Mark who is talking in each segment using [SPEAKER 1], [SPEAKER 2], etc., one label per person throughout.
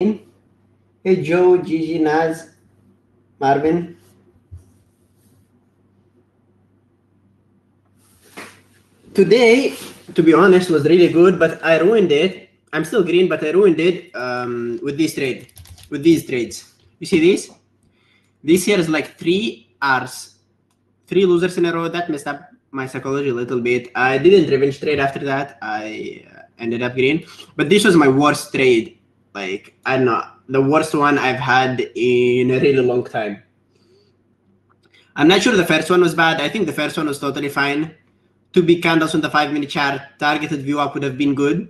[SPEAKER 1] Hey, Joe, Gigi, Naz, Marvin. Today, to be honest, was really good, but I ruined it. I'm still green, but I ruined it um, with this trade, with these trades. You see this? This here is like three R's, three losers in a row. That messed up my psychology a little bit. I didn't revenge trade after that. I uh, ended up green, but this was my worst trade. Like I don't know, the worst one I've had in a really long time. I'm not sure the first one was bad. I think the first one was totally fine. Two big candles on the five minute chart, targeted view up would have been good.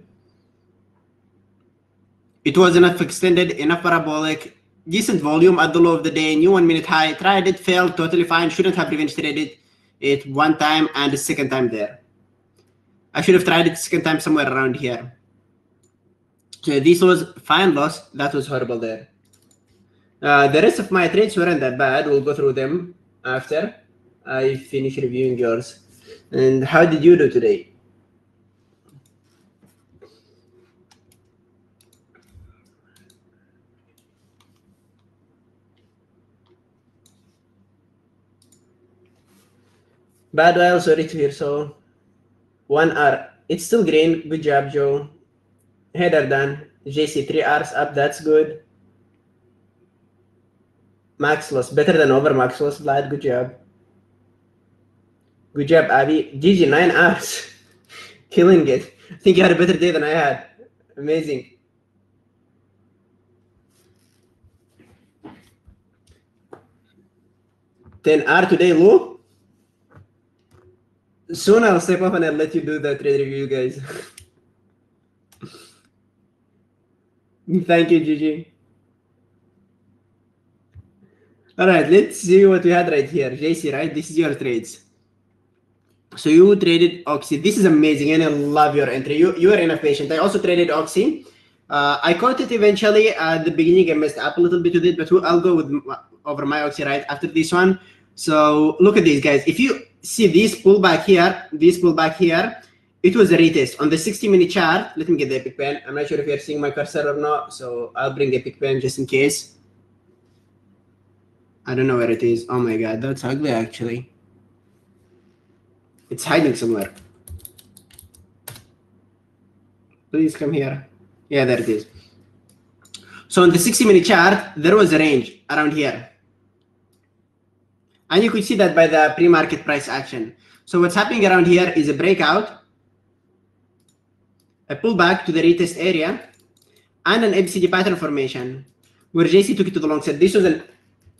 [SPEAKER 1] It was enough extended, enough parabolic, decent volume at the low of the day, new one minute high, tried it, failed, totally fine, shouldn't have revenge traded it one time and the second time there. I should have tried it second time somewhere around here. This was fine loss. That was horrible there. Uh, the rest of my trades weren't that bad. We'll go through them after I finish reviewing yours. And how did you do today? Bad while, sorry to hear so. One R. It's still green. Good job, Joe. Header done. JC, three R's up. That's good. Max loss. Better than over max loss, Vlad. Good job. Good job, Abby. GG, nine R's. Killing it. I think you had a better day than I had. Amazing. Ten R today, Lou. Soon I'll step up and I'll let you do the trade review, guys. Thank you, Gigi. All right, let's see what we had right here. JC, right? This is your trades. So you traded Oxy. This is amazing, and I love your entry. You you are enough patient. I also traded Oxy. Uh, I caught it eventually at the beginning. I messed up a little bit with it, but I'll go with over my Oxy right after this one. So look at these guys. If you see this pullback here, this pullback here, it was a retest on the 60 minute chart. Let me get the epic pen. I'm not sure if you're seeing my cursor or not, so I'll bring the epic pen just in case. I don't know where it is. Oh my god, that's ugly actually. It's hiding somewhere. Please come here. Yeah, there it is. So on the 60 minute chart, there was a range around here. And you could see that by the pre-market price action. So what's happening around here is a breakout, a pullback to the retest area, and an ABCD pattern formation, where JC took it to the long side. This was an,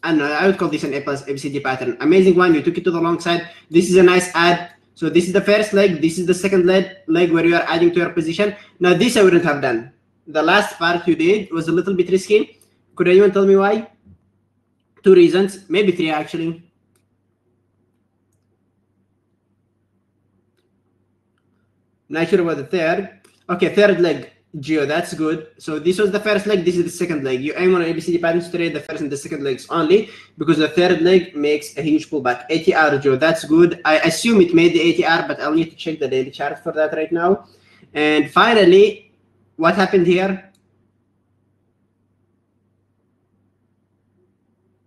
[SPEAKER 1] and I would call this an A plus ABCD pattern. Amazing one. You took it to the long side. This is a nice add. So this is the first leg. This is the second leg, leg where you are adding to your position. Now this I wouldn't have done. The last part you did was a little bit risky. Could anyone tell me why? Two reasons, maybe three actually. Not sure about the third. Okay, third leg, Geo, that's good. So this was the first leg, this is the second leg. You aim on ABCD patterns to trade the first and the second legs only because the third leg makes a huge pullback. ATR, Joe, that's good. I assume it made the ATR, but I'll need to check the daily chart for that right now. And finally, what happened here?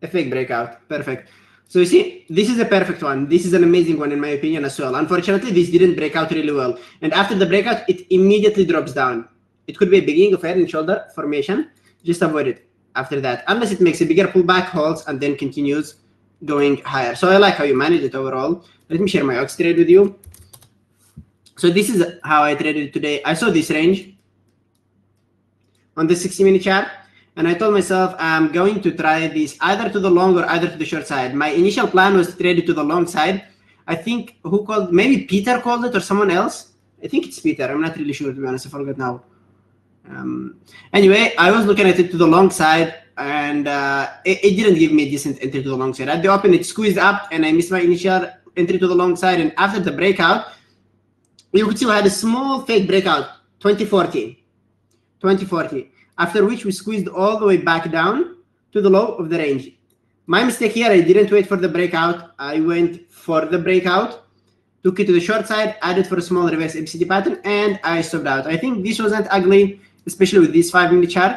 [SPEAKER 1] A fake breakout, perfect. So you see, this is a perfect one. This is an amazing one in my opinion as well. Unfortunately, this didn't break out really well. And after the breakout, it immediately drops down. It could be a beginning of head and shoulder formation. Just avoid it after that, unless it makes a bigger pullback, holds, and then continues going higher. So I like how you manage it overall. Let me share my Ox trade with you. So this is how I traded today. I saw this range on the 60 minute chart. And I told myself I'm going to try this either to the long or either to the short side. My initial plan was to trade it to the long side. I think who called, maybe Peter called it or someone else. I think it's Peter. I'm not really sure to be honest. I forgot now. Um, anyway, I was looking at it to the long side and uh, it, it, didn't give me a decent entry to the long side. At the open, it squeezed up and I missed my initial entry to the long side. And after the breakout, you could see I had a small fake breakout, 2040. 2040 after which we squeezed all the way back down to the low of the range. My mistake here, I didn't wait for the breakout. I went for the breakout, took it to the short side, added for a small reverse ABCD pattern, and I stopped out. I think this wasn't ugly, especially with this five minute chart.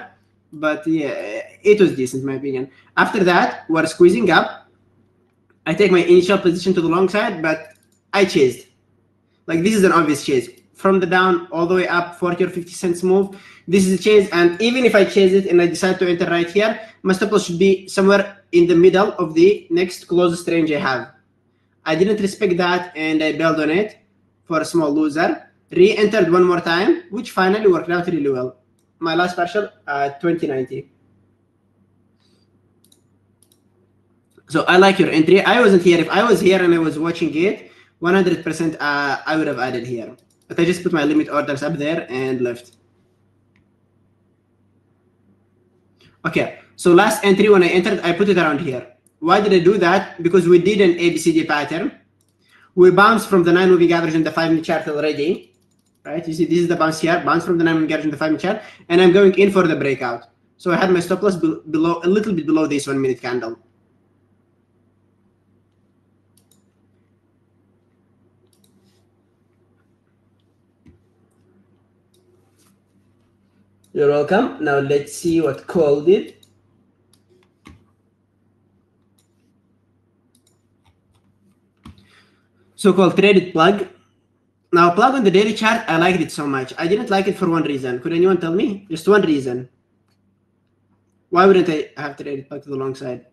[SPEAKER 1] but yeah, it was decent in my opinion. After that, we're squeezing up. I take my initial position to the long side, but I chased. Like this is an obvious chase. From the down all the way up 40 or 50 cents move. This is a chase, and even if I chase it and I decide to enter right here, my stop loss should be somewhere in the middle of the next closest range I have. I didn't respect that and I bailed on it for a small loser. Re-entered one more time, which finally worked out really well. My last partial, uh, 2090. So I like your entry. I wasn't here. If I was here and I was watching it, 100% uh, I would have added here. But I just put my limit orders up there and left. Okay, so last entry when I entered, I put it around here. Why did I do that? Because we did an ABCD pattern. We bounced from the 9 moving average in the 5 minute chart already. Right, you see this is the bounce here, bounce from the 9 moving average in the 5 minute chart, and I'm going in for the breakout. So I had my stop loss be below a little bit below this 1 minute candle. You're welcome. Now let's see what Cole did. So-called traded plug. Now plug on the daily chart, I liked it so much. I didn't like it for one reason. Could anyone tell me? Just one reason. Why wouldn't I have traded plug to the long side?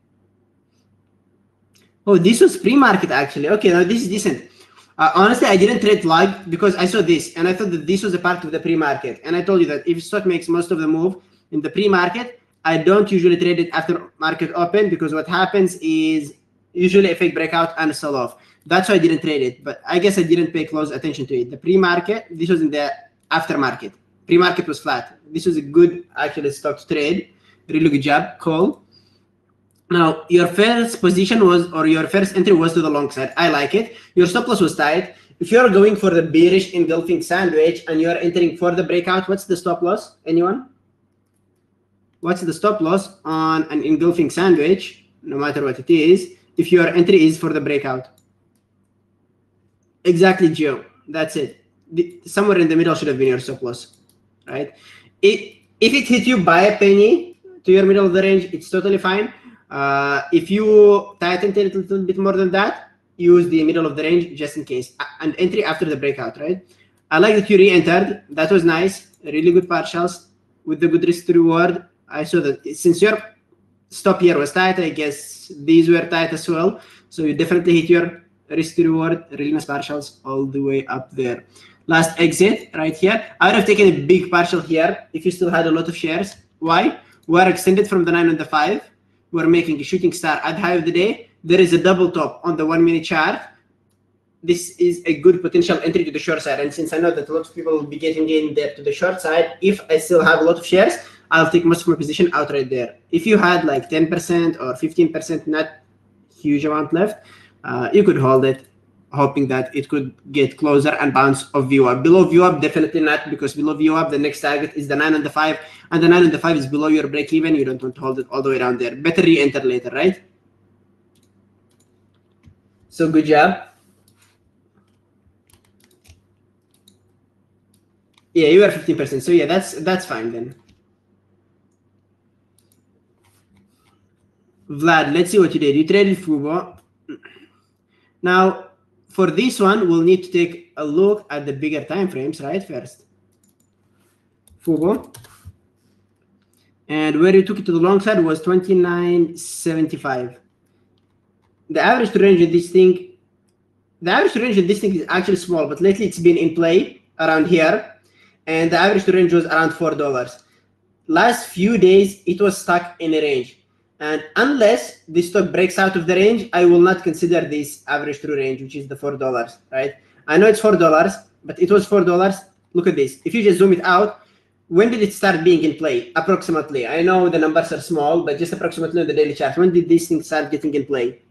[SPEAKER 1] Oh, this was pre-market actually. Okay, now this is decent. Uh, honestly, I didn't trade plug because I saw this and I thought that this was a part of the pre-market. And I told you that if stock makes most of the move in the pre-market, I don't usually trade it after market open because what happens is usually a fake breakout and a sell off. That's why I didn't trade it. But I guess I didn't pay close attention to it. The pre-market, this was in the aftermarket. Pre-market was flat. This was a good actually stock to trade. Really good job, Cole. Now, your first position was, or your first entry was to the long side. I like it. Your stop loss was tight. If you're going for the bearish engulfing sandwich and you're entering for the breakout, what's the stop loss? Anyone? What's the stop loss on an engulfing sandwich, no matter what it is, if your entry is for the breakout? Exactly, Joe. That's it. The, somewhere in the middle should have been your stop loss, right? It, if it hit you by a penny to your middle of the range, it's totally fine uh, if you tighten it a little bit more than that, use the middle of the range just in case. And entry after the breakout, right? I like that you re-entered. That was nice. Really good partials with the good risk to reward. I saw that since your stop here was tight, I guess these were tight as well. So you definitely hit your risk to reward, really nice partials all the way up there. Last exit right here. I would have taken a big partial here if you still had a lot of shares. Why? We're extended from the 9 and the 5 we're making a shooting star at high of the day. There is a double top on the one minute chart. This is a good potential entry to the short side. And since I know that a lot of people will be getting in there to the short side, if I still have a lot of shares, I'll take most of my position out right there. If you had like 10% or 15%, not huge amount left, uh, you could hold it hoping that it could get closer and bounce of VWAP. Below VWAP, definitely not, because below VWAP, the next target is the 9 and the 5, and the 9 and the 5 is below your break even. You don't want to hold it all the way around there. Better re-enter later, right? So good job. Yeah, you are 15%. So yeah, that's that's fine then. Vlad, let's see what you did. You traded Fubo. Now, for this one, we'll need to take a look at the bigger time frames, right? First, Fubo. And where you took it to the long side was 29.75. The average range of this thing, the average range of this thing is actually small, but lately it's been in play around here. And the average range was around $4. Last few days, it was stuck in a range. And unless the stock breaks out of the range, I will not consider this average true range, which is the $4, right? I know it's $4, but it was $4. Look at this. If you just zoom it out, when did it start being in play? Approximately. I know the numbers are small, but just approximately on the daily chart. When did these things start getting in play?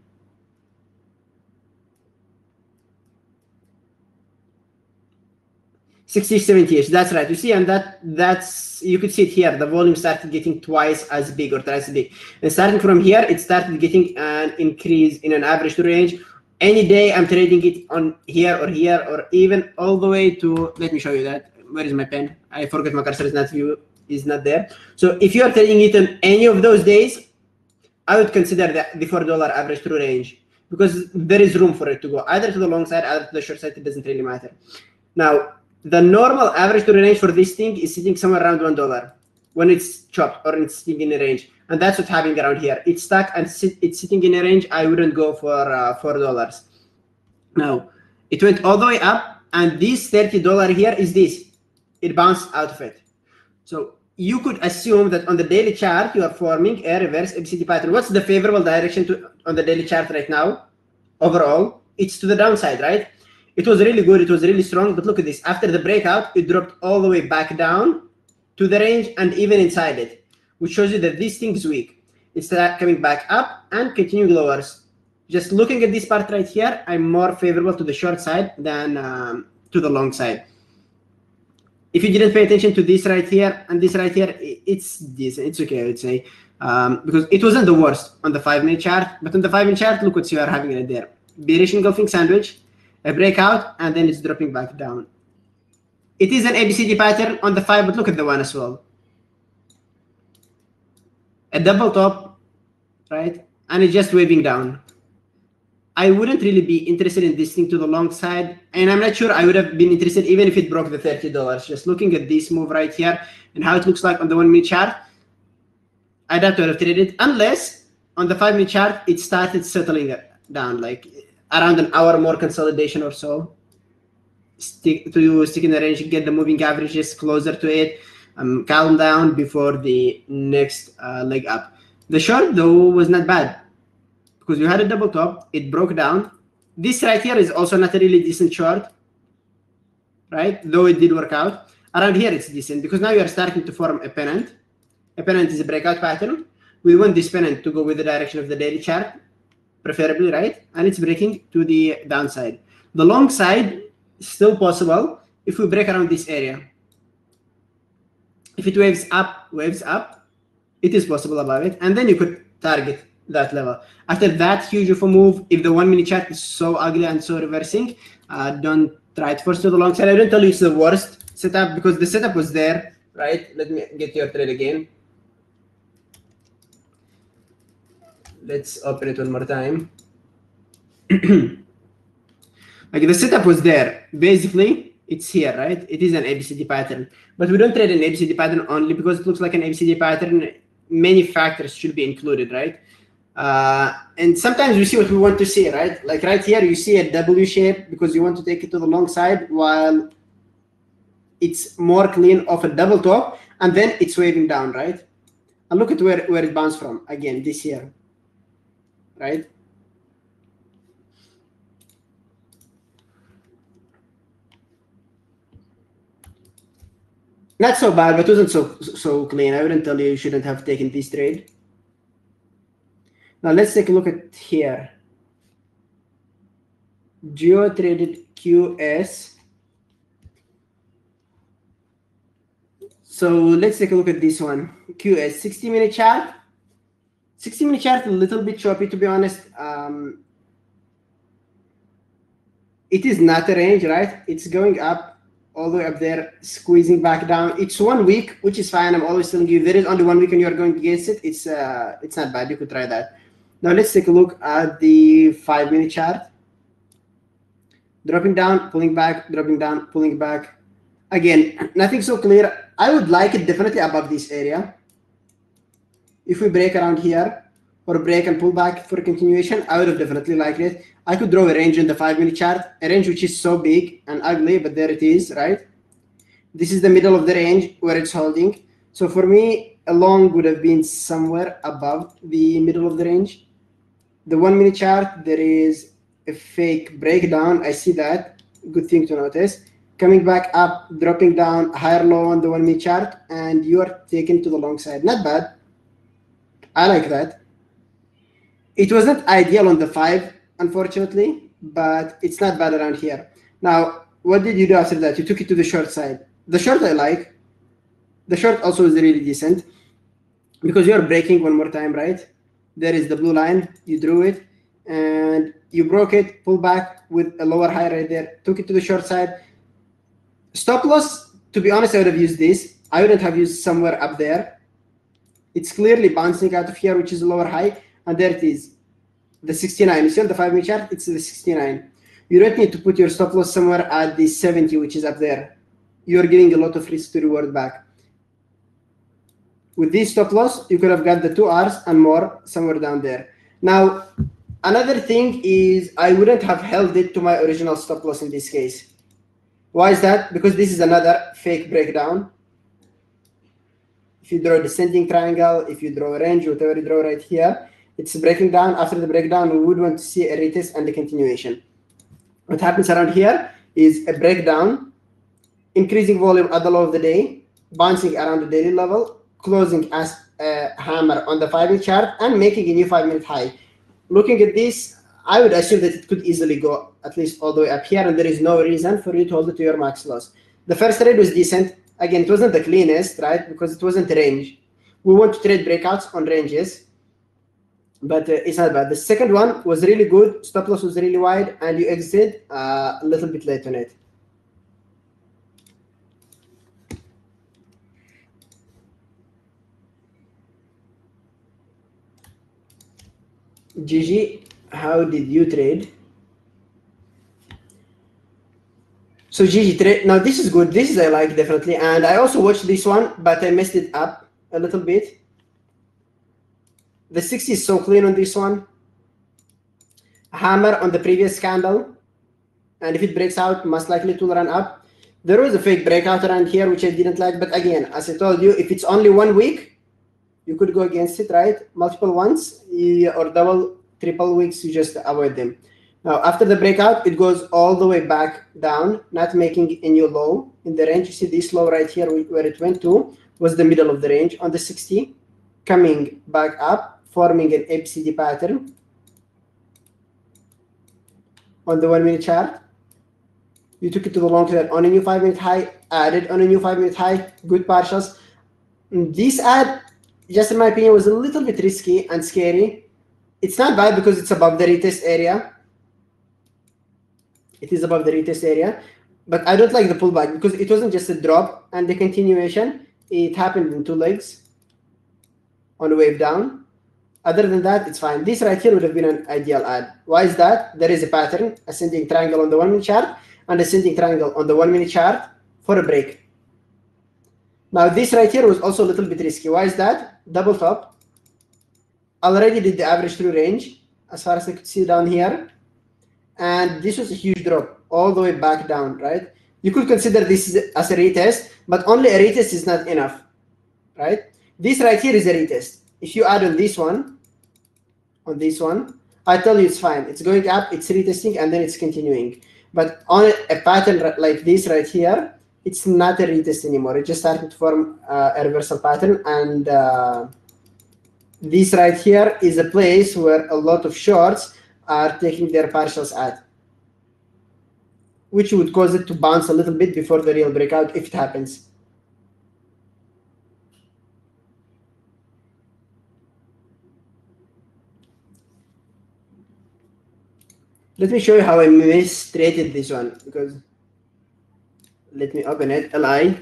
[SPEAKER 1] 60 70 ish that's right. You see and that that's you could see it here. The volume started getting twice as big or twice as big. And starting from here it started getting an increase in an average range. Any day i'm trading it on here or here or even all the way to let me show you that. Where is my pen? I forgot my cursor is not view is not there. So if you are trading it on any of those days, I would consider that the four dollar average true range because there is room for it to go either to the long side, either to the short side. It doesn't really matter. Now the normal average true range for this thing is sitting somewhere around one dollar when it's chopped or it's sitting in a range, and that's what's happening around here. It's stuck and sit, it's sitting in a range. I wouldn't go for uh, four dollars. Now it went all the way up, and this thirty dollar here is this. It bounced out of it. So you could assume that on the daily chart you are forming a reverse ABCD pattern. What's the favorable direction to on the daily chart right now? Overall, it's to the downside, right? It was really good, it was really strong, but look at this. After the breakout, it dropped all the way back down to the range and even inside it, which shows you that this thing is weak. It's coming back up and continuing lower. Just looking at this part right here, I'm more favorable to the short side than um, to the long side if you didn't pay attention to this right here and this right here, it's decent. It's okay, I would say. Um, because it wasn't the worst on the five minute chart, but on the five minute chart, look what you are having right there. Bearish engulfing sandwich, a breakout, and then it's dropping back down. It is an ABCD pattern on the five, but look at the one as well. A double top, right? And it's just waving down. I wouldn't really be interested in this thing to the long side. And I'm not sure I would have been interested even if it broke the $30. Just looking at this move right here and how it looks like on the one minute chart, I'd have to have traded it unless on the five minute chart it started settling down, like around an hour more consolidation or so. Stick to stick in the range, get the moving averages closer to it, um, calm down before the next uh, leg up. The short though was not bad because we had a double top, it broke down. This right here is also not a really decent short, right? Though it did work out. Around here, it's decent because now you are starting to form a pennant. A pennant is a breakout pattern. We want this pennant to go with the direction of the daily chart, preferably, right? And it's breaking to the downside. The long side is still possible if we break around this area. If it waves up, waves up, it is possible above it. And then you could target that level. After that huge a move, if the one minute chart is so ugly and so reversing, uh, don't try it first to the long side. I don't tell you it's the worst setup because the setup was there, right? Let me get your trade again. Let's open it one more time. like the setup was there. Basically, it's here, right? It is an ABCD pattern, but we don't trade an ABCD pattern only because it looks like an ABCD pattern. Many factors should be included, right? Uh, and sometimes we see what we want to see, right? Like right here, you see a W shape because you want to take it to the long side while it's more clean of a double top and then it's waving down, right? And look at where, where it bounced from again this year, right? Not so bad, but wasn't so so clean. I wouldn't tell you you shouldn't have taken this trade. Now let's take a look at here. Geo traded QS. So let's take a look at this one. QS 60 minute chart. 60 minute chart a little bit choppy to be honest. Um, it is not a range, right? It's going up all the way up there, squeezing back down. It's one week, which is fine. I'm always telling you there is only one week and you're going against it. It's uh, it's not bad. You could try that. Now let's take a look at the five minute chart. Dropping down, pulling back, dropping down, pulling back. Again, nothing so clear. I would like it definitely above this area. If we break around here or break and pull back for continuation, I would have definitely liked it. I could draw a range in the five minute chart, a range which is so big and ugly, but there it is, right? This is the middle of the range where it's holding. So for me, a long would have been somewhere above the middle of the range the one minute chart, there is a fake breakdown. I see that. Good thing to notice. Coming back up, dropping down, higher low on the one minute chart, and you are taken to the long side. Not bad. I like that. It wasn't ideal on the five, unfortunately, but it's not bad around here. Now, what did you do after that? You took it to the short side. The short I like. The short also is really decent because you're breaking one more time, right? there is the blue line you drew it and you broke it pull back with a lower high right there took it to the short side stop loss to be honest i would have used this I wouldn't have used somewhere up there. It's clearly bouncing out of here, which is lower high, and there it is, the 69. You see on the five minute chart, it's the 69. You don't need to put your stop loss somewhere at the 70, which is up there. You're giving a lot of risk to reward back. With this stop loss, you could have got the two R's and more somewhere down there. Now, another thing is I wouldn't have held it to my original stop loss in this case. Why is that? Because this is another fake breakdown. If you draw a descending triangle, if you draw a range, whatever you draw right here, it's breaking down. After the breakdown, we would want to see a retest and a continuation. What happens around here is a breakdown, increasing volume at the low of the day, bouncing around the daily level, closing as a hammer on the five-minute chart, and making a new five-minute high. Looking at this, I would assume that it could easily go at least all the way up here, and there is no reason for you to hold it to your max loss. The first trade was decent. Again, it wasn't the cleanest, right? Because it wasn't range. We want to trade breakouts on ranges, but uh, it's not bad. The second one was really good. Stop loss was really wide, and you exit uh, a little bit late on it. Gigi, how did you trade? So Gigi trade. Now this is good. This is I like definitely, and I also watched this one, but I messed it up a little bit. The 60 is so clean on this one. Hammer on the previous candle, and if it breaks out, most likely to run up. There was a fake breakout around here, which I didn't like, but again, as I told you, if it's only one week, you could go against it, right? Multiple ones or double, triple weeks, you just avoid them. Now, after the breakout, it goes all the way back down, not making a new low in the range. You see this low right here where it went to was the middle of the range on the 60, coming back up, forming an ABCD pattern on the one minute chart. You took it to the long term on a new five minute high, added on a new five minute high, good partials. This add just in my opinion, was a little bit risky and scary. It's not bad because it's above the retest area. It is above the retest area, but I don't like the pullback because it wasn't just a drop and the continuation. It happened in two legs on a wave down. Other than that, it's fine. This right here would have been an ideal add. Why is that? There is a pattern, ascending triangle on the one minute chart and ascending triangle on the one minute chart for a break. Now this right here was also a little bit risky. Why is that? Double top. Already did the average true range as far as I could see down here. And this was a huge drop all the way back down, right? You could consider this as a retest, but only a retest is not enough, right? This right here is a retest. If you add on this one, on this one, I tell you it's fine. It's going up, it's retesting, and then it's continuing. But on a pattern like this right here, it's not a retest anymore. It just started to form uh, a reversal pattern. And uh, this right here is a place where a lot of shorts are taking their partials at, which would cause it to bounce a little bit before the real breakout if it happens. Let me show you how I mistraded this one because let me open it, LI.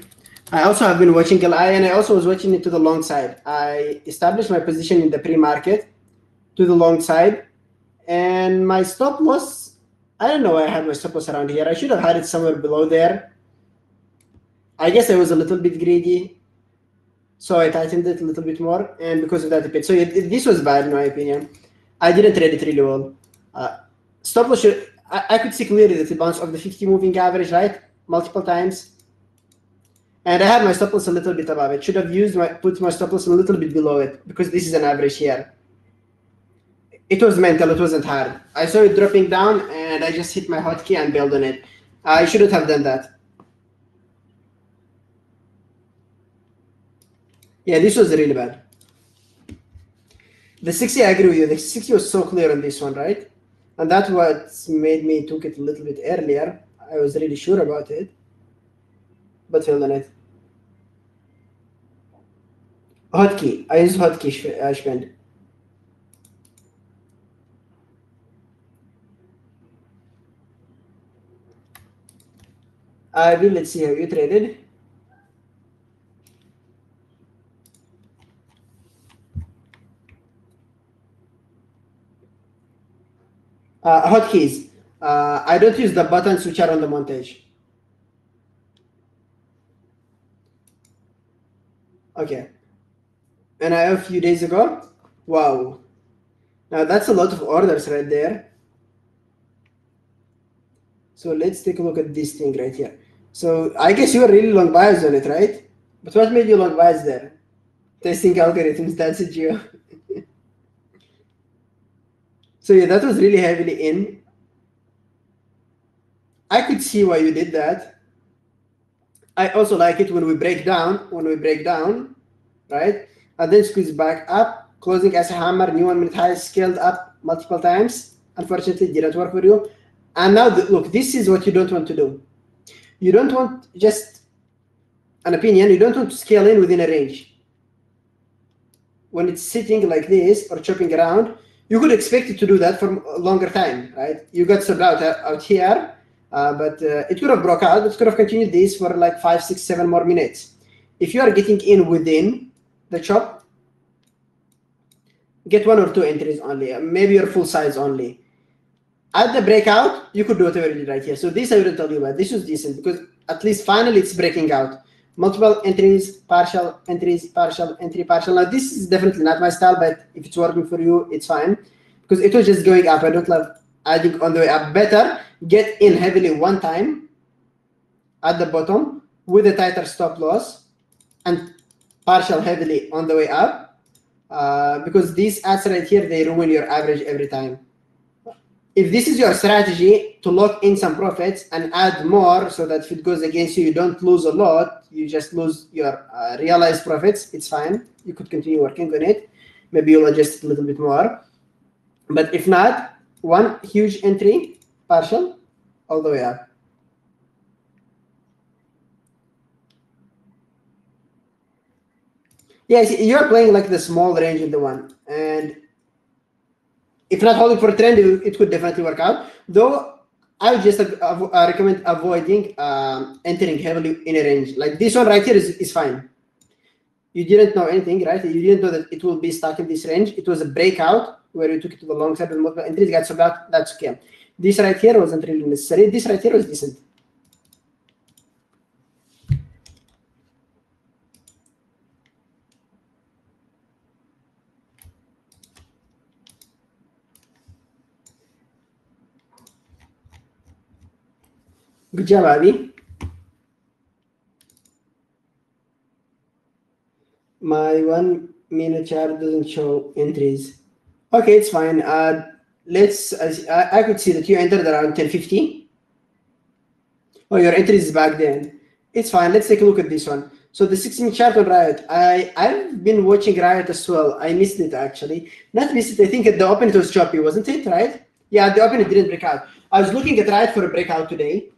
[SPEAKER 1] I also have been watching LI and I also was watching it to the long side. I established my position in the pre-market to the long side and my stop loss, I don't know I had my stop loss around here. I should have had it somewhere below there. I guess I was a little bit greedy. So I tightened it a little bit more and because of that, it paid. So it, it, this was bad in my opinion. I didn't trade it really well. Uh, stop loss, should, I, I could see clearly that it bounced off the 50 moving average, right? multiple times. And I had my stop loss a little bit above it. Should have used my put my stop loss a little bit below it because this is an average here. It was mental, it wasn't hard. I saw it dropping down and I just hit my hotkey and bailed on it. I shouldn't have done that. Yeah, this was really bad. The 60, I agree with you. The 60 was so clear on this one, right? And that's what made me took it a little bit earlier. I was really sure about it, but failed on it. Hotkey. I use hotkey uh, Uh, I will Let's see how you traded. Uh, hotkeys. Uh, I don't use the buttons which are on the montage. Okay. And I a few days ago. Wow. Now that's a lot of orders right there. So let's take a look at this thing right here. So I guess you were really long bias on it, right? But what made you long bias there? Testing algorithms, that's it, Gio. so yeah, that was really heavily in. I could see why you did that. I also like it when we break down, when we break down, right? And then squeeze back up, closing as a hammer, new one minute high, scaled up multiple times. Unfortunately, didn't work for you. And now, look, this is what you don't want to do. You don't want just an opinion, you don't want to scale in within a range. When it's sitting like this or chopping around, you could expect it to do that for a longer time, right? You got subbed out, uh, out here, uh, but uh, it could have broke out, it could have continued this for like five, six, seven more minutes. If you are getting in within the chop, get one or two entries only, maybe your full size only. At the breakout, you could do whatever you did right here. So this I will tell you about. This was decent because at least finally it's breaking out. Multiple entries, partial entries, partial entry, partial. Now this is definitely not my style, but if it's working for you, it's fine. Because it was just going up. I don't love adding on the way up. Better get in heavily one time at the bottom with a tighter stop loss and partial heavily on the way up. Uh, because these adds right here, they ruin your average every time if this is your strategy to lock in some profits and add more so that if it goes against you, you don't lose a lot, you just lose your uh, realized profits, it's fine. You could continue working on it. Maybe you'll adjust it a little bit more. But if not, one huge entry, partial, all the way up. Yeah, you're playing like the small range in the one. And if not holding for trend, it could definitely work out. Though I would just uh, recommend avoiding um, entering heavily in a range. Like this one right here is, is fine. You didn't know anything, right? You didn't know that it will be stuck in this range. It was a breakout where you took it to the long side and multiple entries, got so. That's okay. This right here wasn't really necessary. This right here was decent. Good job, Abby. My one minute chart doesn't show entries. Okay, it's fine. Uh, let's. I, I could see that you entered around 1050. Oh, your entries back then. It's fine. Let's take a look at this one. So the 16 chart on Riot. I I've been watching Riot as well. I missed it actually. Not missed it. I think at the open it was choppy, wasn't it? Right? Yeah, the open it didn't break out. I was looking at Riot for a breakout today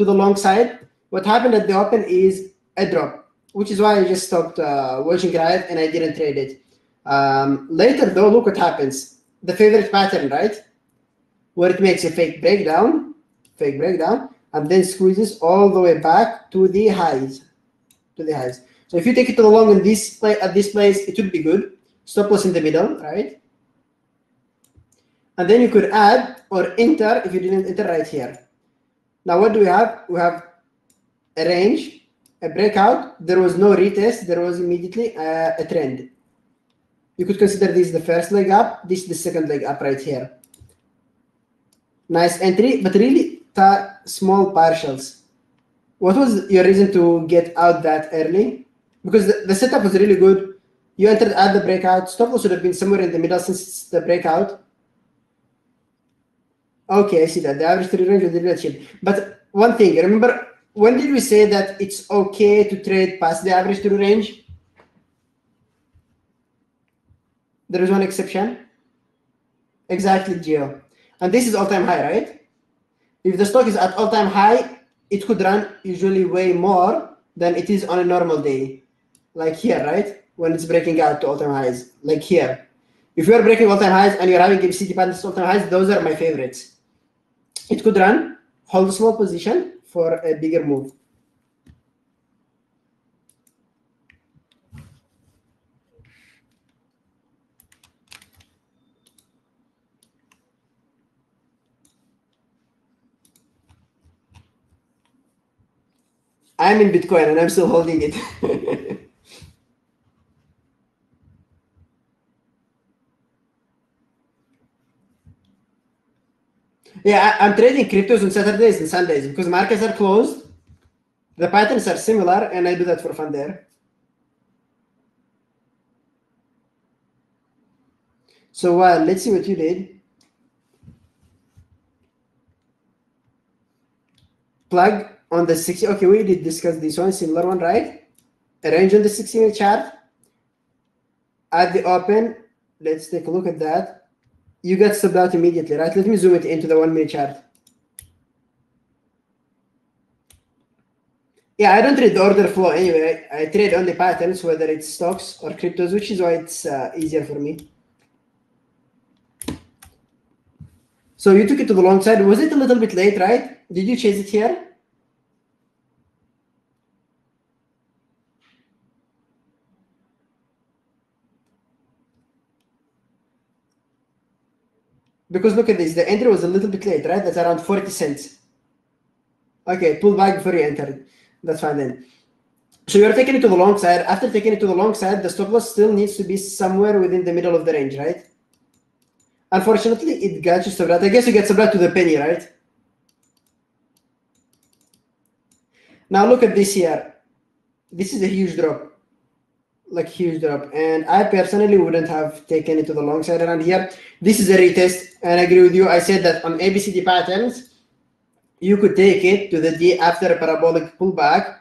[SPEAKER 1] to the long side. What happened at the open is a drop, which is why I just stopped uh, watching Riot and I didn't trade it. Um, later though, look what happens. The favorite pattern, right? Where it makes a fake breakdown, fake breakdown, and then squeezes all the way back to the highs, to the highs. So if you take it to the long in this play at this place, it would be good. Stop loss in the middle, right? And then you could add or enter if you didn't enter right here. Now what do we have? We have a range, a breakout. There was no retest. There was immediately a, a trend. You could consider this the first leg up. This the second leg up right here. Nice entry, but really small partials. What was your reason to get out that early? Because the, the setup was really good. You entered at the breakout. Stop loss should have been somewhere in the middle since the breakout. Okay, I see that. The average true range was really achieved. But one thing, remember, when did we say that it's okay to trade past the average true range? There is one exception. Exactly, Geo. And this is all-time high, right? If the stock is at all-time high, it could run usually way more than it is on a normal day. Like here, right? When it's breaking out to all-time highs, like here. If you're breaking all-time highs and you're having ABCD patterns all-time highs, those are my favorites. It could run, hold small position for a bigger move. I'm in Bitcoin and I'm still holding it. yeah, I, am trading cryptos on Saturdays and Sundays because markets are closed. The patterns are similar, and I do that for fun there. So uh, let's see what you did. Plug on the 60. Okay, we did discuss this one, similar one, right? Arrange on the 60 minute chart. At the open, let's take a look at that. You get subbed out immediately, right? Let me zoom it into the one minute chart. Yeah, I don't trade the order flow anyway. I trade only patterns, whether it's stocks or cryptos, which is why it's uh, easier for me. So you took it to the long side. Was it a little bit late, right? Did you chase it here? Because look at this, the entry was a little bit late, right? That's around 40 cents. Okay, pull back before you entered. That's fine then. So you're taking it to the long side. After taking it to the long side, the stop loss still needs to be somewhere within the middle of the range, right? Unfortunately, it got you subbed I guess you get subbed to the penny, right? Now look at this here. This is a huge drop like huge drop. And I personally wouldn't have taken it to the long side around here. This is a retest, and I agree with you. I said that on ABCD patterns, you could take it to the D after a parabolic pullback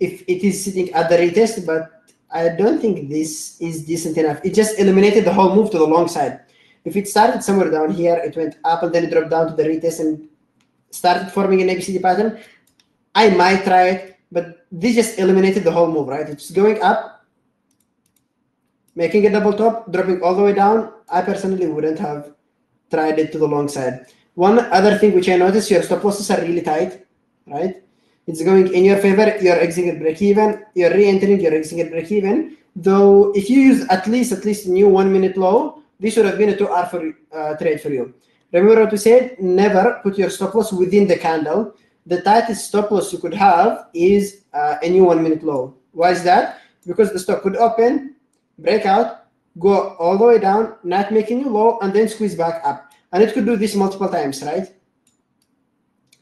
[SPEAKER 1] if it is sitting at the retest, but I don't think this is decent enough. It just eliminated the whole move to the long side. If it started somewhere down here, it went up and then it dropped down to the retest and started forming an ABCD pattern, I might try it, but this just eliminated the whole move, right? It's going up, making a double top, dropping all the way down, I personally wouldn't have tried it to the long side. One other thing which I noticed, your stop losses are really tight, right? It's going in your favor, you're exiting at break even, you're re-entering, you're exiting at break even. Though if you use at least at least new one minute low, this would have been a two hour for, uh, trade for you. Remember what we said, never put your stop loss within the candle. The tightest stop loss you could have is uh, a new one minute low. Why is that? Because the stock could open, break out, go all the way down, not making you low, and then squeeze back up. And it could do this multiple times, right?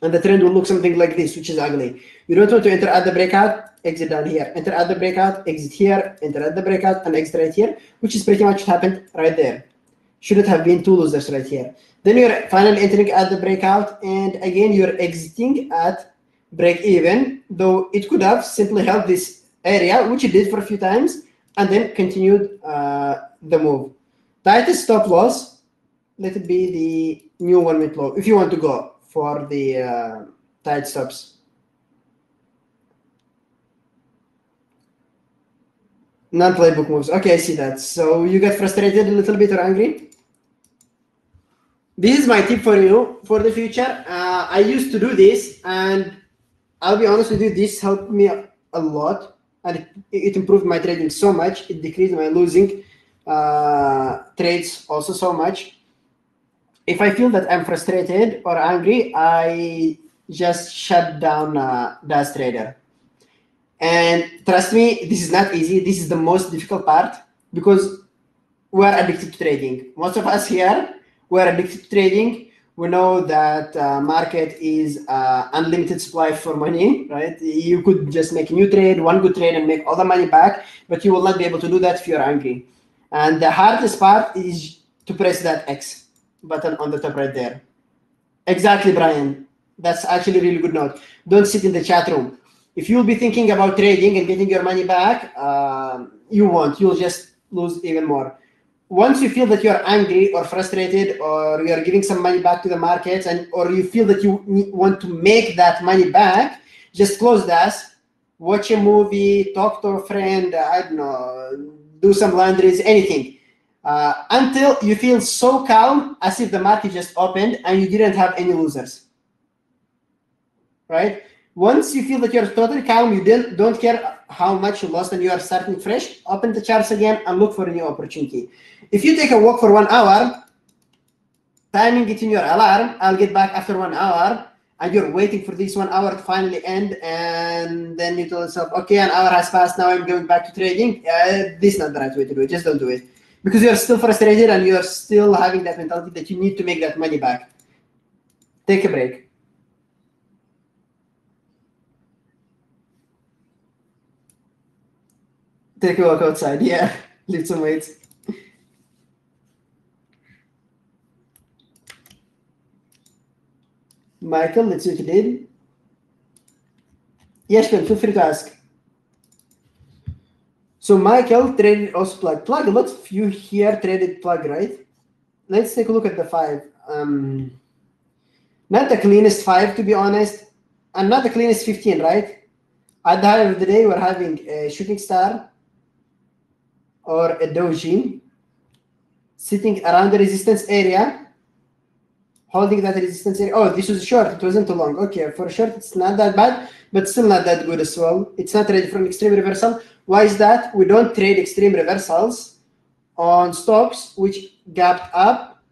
[SPEAKER 1] And the trend will look something like this, which is ugly. You don't want to enter at the breakout, exit down here. Enter at the breakout, exit here, enter at the breakout, and exit right here, which is pretty much what happened right there. Shouldn't have been two losers right here. Then you're finally entering at the breakout, and again, you're exiting at break even, though it could have simply held this area, which it did for a few times, and then continued uh, the move. Tightest stop loss, let it be the new one minute low if you want to go for the uh, tight stops. Non-playbook moves. Okay, I see that. So you get frustrated a little bit or angry? This is my tip for you for the future. Uh, I used to do this, and I'll be honest with you, this helped me a lot and it, improved my trading so much. It decreased my losing uh, trades also so much. If I feel that I'm frustrated or angry, I just shut down uh, Trader. And trust me, this is not easy. This is the most difficult part because we're addicted to trading. Most of us here, we're addicted to trading we know that uh, market is uh, unlimited supply for money, right? You could just make a new trade, one good trade, and make all the money back, but you will not be able to do that if you're angry. And the hardest part is to press that X button on the top right there. Exactly, Brian. That's actually a really good note. Don't sit in the chat room. If you'll be thinking about trading and getting your money back, uh, you won't. You'll just lose even more once you feel that you're angry or frustrated or you're giving some money back to the markets and or you feel that you want to make that money back just close that watch a movie talk to a friend i don't know do some laundries anything. Uh, until you feel so calm as if the market just opened and you didn't have any losers. Right once you feel that you're totally calm you don't, don't care how much you lost and you are starting fresh open the charts again and look for a new opportunity if you take a walk for one hour, timing it in your alarm, I'll get back after one hour, and you're waiting for this one hour to finally end, and then you tell yourself, okay, an hour has passed, now I'm going back to trading. Uh, this is not the right way to do it. Just don't do it because you're still frustrated and you're still having that mentality that you need to make that money back. Take a break. Take a walk outside. Yeah, lift some weights. Michael, let's see what you did. Yes, feel free to ask. So Michael traded also plug. Plug, a lot of you here traded plug, right? Let's take a look at the five. Um, not the cleanest five, to be honest, and not the cleanest 15, right? At the end of the day, we're having a shooting star or a doji sitting around the resistance area holding that resistance area. Oh, this was short. It wasn't too long. Okay, for short, it's not that bad, but still not that good as well. It's not ready for an extreme reversal. Why is that? We don't trade extreme reversals on stocks which gapped up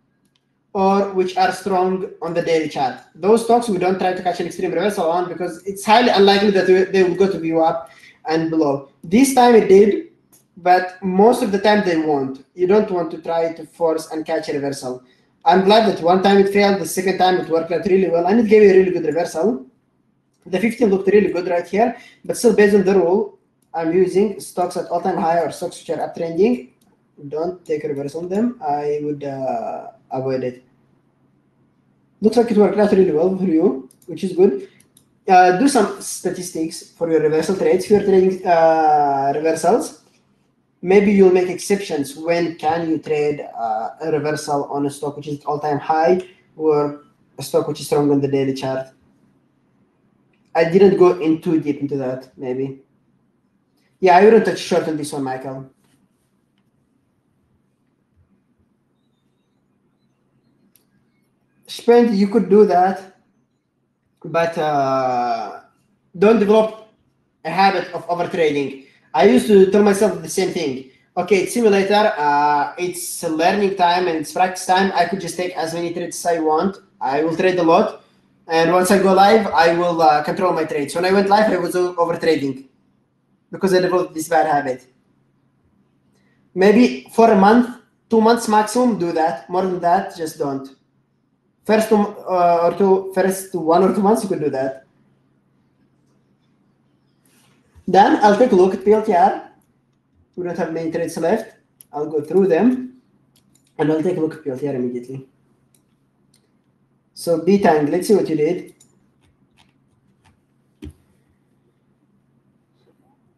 [SPEAKER 1] or which are strong on the daily chart. Those stocks we don't try to catch an extreme reversal on because it's highly unlikely that they will go to VWAP and below. This time it did, but most of the time they won't. You don't want to try to force and catch a reversal. I'm glad that one time it failed, the second time it worked out really well, and it gave you a really good reversal. The 15 looked really good right here, but still based on the rule, I'm using stocks at all-time high or stocks which are uptrending. Don't take a reversal on them. I would uh, avoid it. Looks like it worked out really well for you, which is good. Uh, do some statistics for your reversal trades. If you're trading uh, reversals, maybe you'll make exceptions when can you trade uh, a reversal on a stock which is all-time high or a stock which is strong on the daily chart. I didn't go in too deep into that, maybe. Yeah, I wouldn't touch short on this one, Michael. Spend, you could do that, but uh, don't develop a habit of overtrading I used to tell myself the same thing. Okay, it's simulator. Uh, it's learning time and it's practice time. I could just take as many trades as I want. I will trade a lot, and once I go live, I will uh, control my trades. When I went live, I was over trading because I developed this bad habit. Maybe for a month, two months maximum, do that. More than that, just don't. First two, uh, or two, first one or two months, you could do that. Then I'll take a look at PLTR. We don't have many trades left. I'll go through them and I'll take a look at PLTR immediately. So B-Tang, let's see what you did.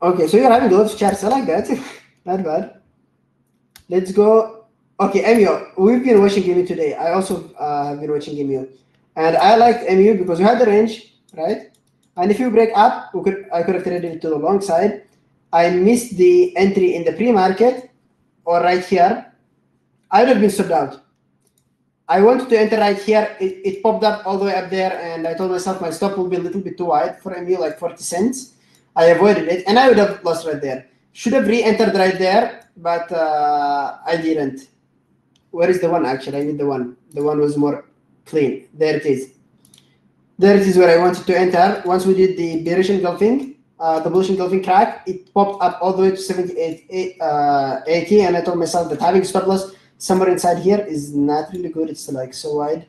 [SPEAKER 1] Okay, so you're having a of charts. I like that. Not bad. Let's go. Okay, MU. We've been watching MU today. I also uh, have been watching MU. And I liked MU because you had the range, right? And if you break up, could, I could have traded it to the long side. I missed the entry in the pre-market or right here. I would have been stopped out. I wanted to enter right here. It, it popped up all the way up there, and I told myself my stop will be a little bit too wide for me, like 40 cents. I avoided it, and I would have lost right there. Should have re-entered right there, but uh, I didn't. Where is the one? Actually, I need the one. The one was more clean. There it is. There it is where I wanted to enter. Once we did the bearish engulfing, uh, the bullish engulfing crack, it popped up all the way to 78, uh, 80, and I told myself that having stop loss somewhere inside here is not really good. It's like so wide.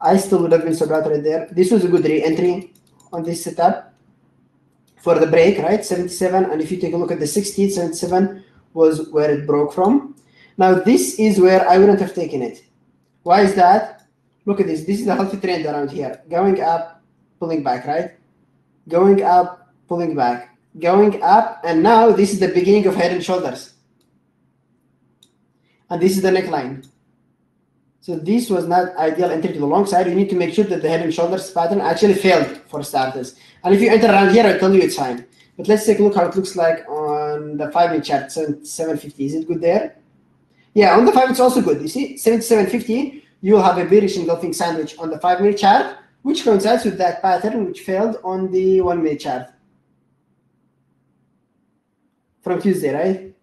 [SPEAKER 1] I still would have been stopped out right there. This was a good re-entry on this setup for the break, right? 77, and if you take a look at the 16, 77 was where it broke from. Now this is where I wouldn't have taken it. Why is that? Look at this. This is a healthy trend around here. Going up, pulling back, right? Going up, pulling back. Going up, and now this is the beginning of head and shoulders. And this is the neckline. So this was not ideal entry to the long side. You need to make sure that the head and shoulders pattern actually failed for starters. And if you enter around here, I tell you it's fine. But let's take a look how it looks like on the five minute chart, 750. Is it good there? Yeah, on the five it's also good. You see, 7750 you will have a bearish engulfing sandwich on the five minute chart, which coincides with that pattern which failed on the one minute chart from Tuesday, right?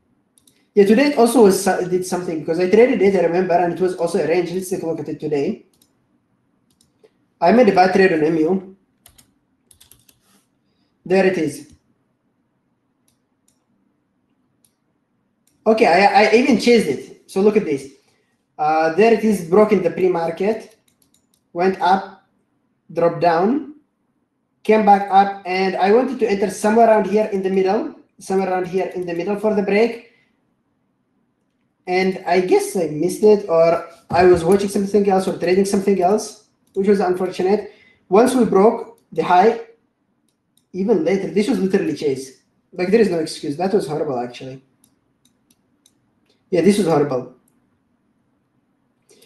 [SPEAKER 1] Yeah, today it also was uh, did something because I traded it, I remember, and it was also a range. Let's take a look at it today. I made a bad trade on MU. There it is. Okay, I, I even chased it. So look at this. Uh, there it is, broken the pre-market, went up, dropped down, came back up, and I wanted to enter somewhere around here in the middle, somewhere around here in the middle for the break. And I guess I missed it, or I was watching something else or trading something else, which was unfortunate. Once we broke the high, even later, this was literally chase. Like there is no excuse. That was horrible, actually. Yeah, this was horrible.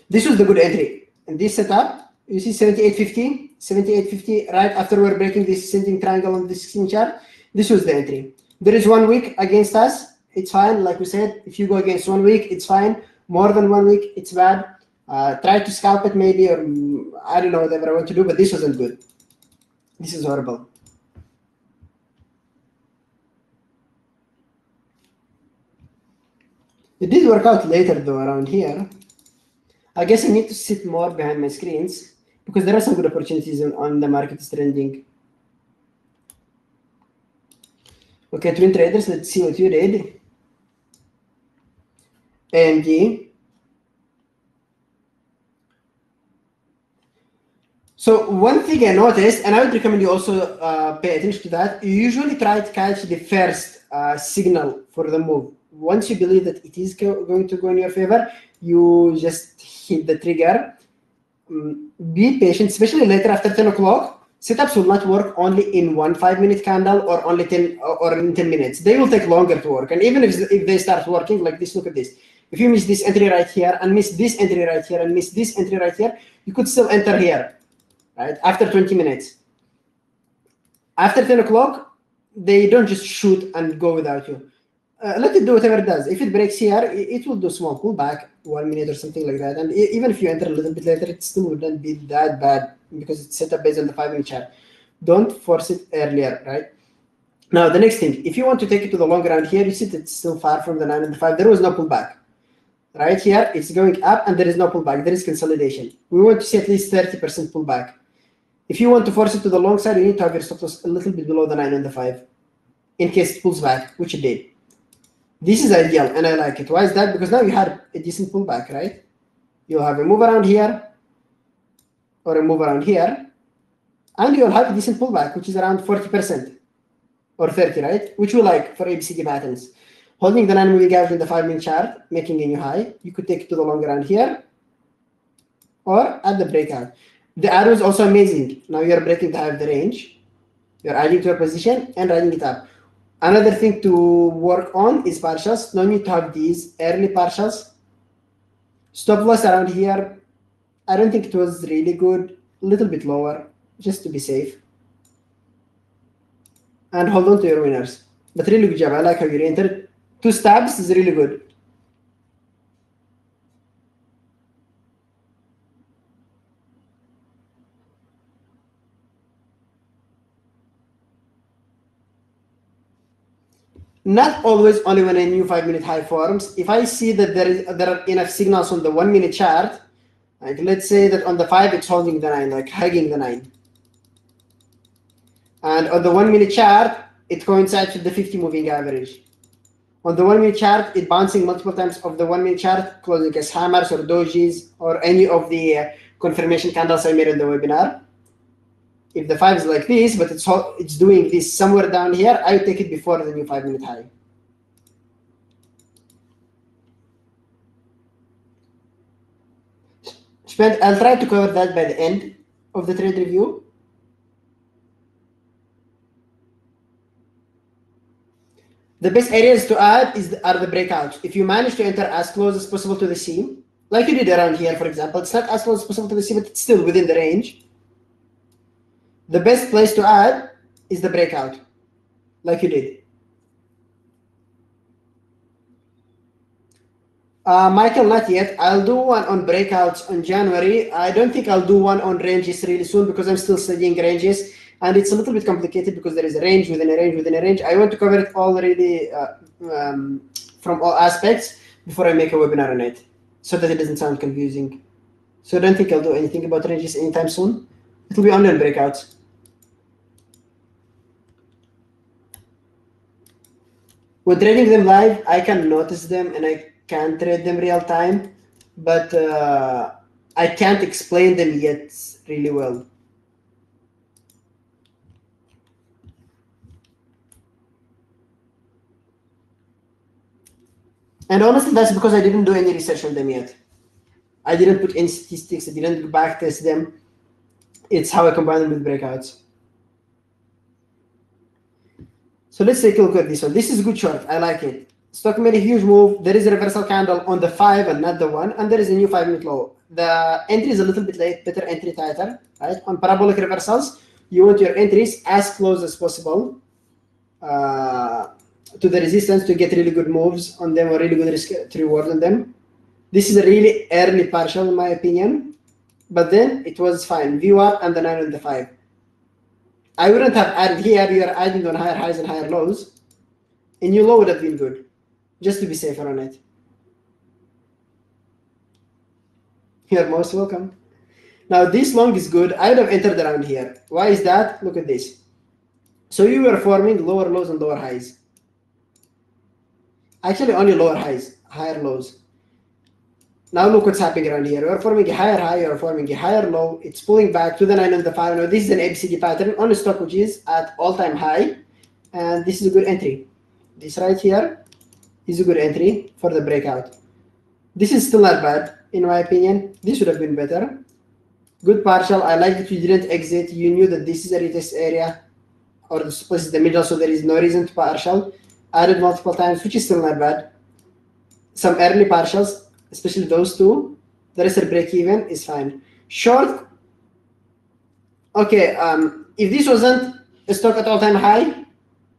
[SPEAKER 1] This was the good entry. And this setup, you see 78.50, 78.50, right after we're breaking this ascending triangle on this 16 chart, this was the entry. There is one week against us. It's fine. Like we said, if you go against one week, it's fine. More than one week, it's bad. Uh, try to scalp it maybe, or mm, I don't know whatever I want to do, but this wasn't good. This is horrible. It did work out later though around here. I guess I need to sit more behind my screens because there are some good opportunities on, the market is trending. Okay, twin traders, let's see what you did. AMD. So one thing I noticed, and I would recommend you also uh, pay attention to that, you usually try to catch the first uh, signal for the move once you believe that it is going to go in your favor, you just hit the trigger. Um, be patient, especially later after 10 o'clock. Setups will not work only in one five minute candle or only 10 or in 10 minutes. They will take longer to work. And even if, if they start working like this, look at this. If you miss this entry right here and miss this entry right here and miss this entry right here, you could still enter here, right? After 20 minutes. After 10 o'clock, they don't just shoot and go without you uh, let it do whatever it does. If it breaks here, it, will do small pullback, one minute or something like that. And even if you enter a little bit later, it still wouldn't be that bad because it's set up based on the five minute chart. Don't force it earlier, right? Now, the next thing, if you want to take it to the long run here, you see it's still far from the nine and the five. There was no pullback. Right here, it's going up and there is no pullback. There is consolidation. We want to see at least 30% pullback. If you want to force it to the long side, you need to have your stop loss a little bit below the nine and the five in case it pulls back, which it did. This is ideal and I like it. Why is that? Because now you had a decent pullback, right? You'll have a move around here or a move around here and you'll have a decent pullback, which is around 40% or 30, right? Which we like for ABCD patterns. Holding the nine moving average in the five minute chart, making a new high. You could take it to the long run here or at the breakout. The arrow is also amazing. Now you're breaking the high of the range. You're adding to your position and riding it up. Another thing to work on is partials. No need to have these early partials. Stop loss around here. I don't think it was really good. A little bit lower, just to be safe. And hold on to your winners. But really good job. I like how you entered. Two stabs is really good. Not always only when I new five minute high forms. If I see that there is there are enough signals on the one minute chart, like let's say that on the five it's holding the nine, like hugging the nine. And on the one minute chart, it coincides with the 50 moving average. On the one minute chart, it bouncing multiple times of the one minute chart, closing as hammers or dojis or any of the uh, confirmation candles I made in the webinar if the five is like this, but it's it's doing this somewhere down here, I take it before the new five minute high. I'll try to cover that by the end of the trade review. The best areas to add is the, are the breakouts. If you manage to enter as close as possible to the seam, like you did around here, for example, it's not as close as possible to the seam, but it's still within the range the best place to add is the breakout, like you did. Uh, Michael, not yet. I'll do one on breakouts on January. I don't think I'll do one on ranges really soon because I'm still studying ranges and it's a little bit complicated because there is a range within a range within a range. I want to cover it all really uh, um, from all aspects before I make a webinar on it so that it doesn't sound confusing. So I don't think I'll do anything about ranges anytime soon. It will be on breakouts. When trading them live, I can notice them and I can trade them real time, but uh, I can't explain them yet really well. And honestly, that's because I didn't do any research on them yet. I didn't put any statistics. I didn't backtest them. It's how I combine them with breakouts. So let's take a look at this one. This is a good short. I like it. Stock made a huge move. There is a reversal candle on the five and not the one, and there is a new five minute low. The entry is a little bit late, better entry tighter, right? On parabolic reversals, you want your entries as close as possible. Uh, to the resistance to get really good moves on them or really good risk to reward on them. This is a really early partial in my opinion, but then it was fine. VWAP and the nine and the five. I wouldn't have added here. You are adding on higher highs and higher lows. A new low would have been good, just to be safer on it. You're most welcome. Now this long is good. I would have entered around here. Why is that? Look at this. So you were forming lower lows and lower highs actually only lower highs, higher lows. Now look what's happening around here. We're forming a higher high, we're forming a higher low. It's pulling back to the 9 and the 5. Now this is an ABCD pattern on a stock which is at all-time high. And this is a good entry. This right here is a good entry for the breakout. This is still not bad, in my opinion. This would have been better. Good partial. I like that you didn't exit. You knew that this is a retest area or this place is the middle, so there is no reason to partial added multiple times, which is still not bad. Some early partials, especially those two, the rest of break even is fine. Short, okay, um, if this wasn't a stock at all-time high,